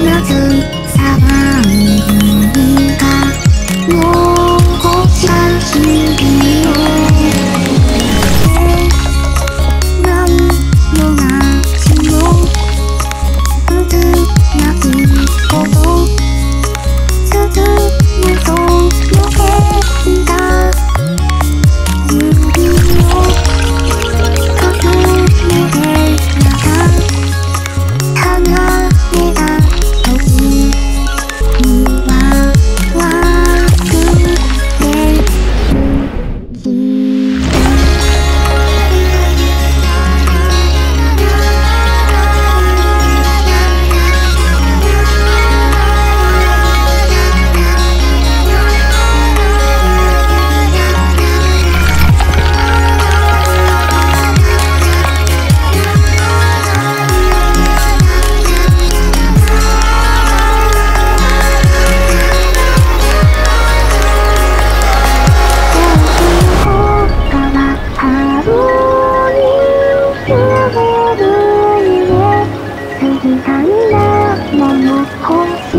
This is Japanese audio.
那个。いたんだ。なのほし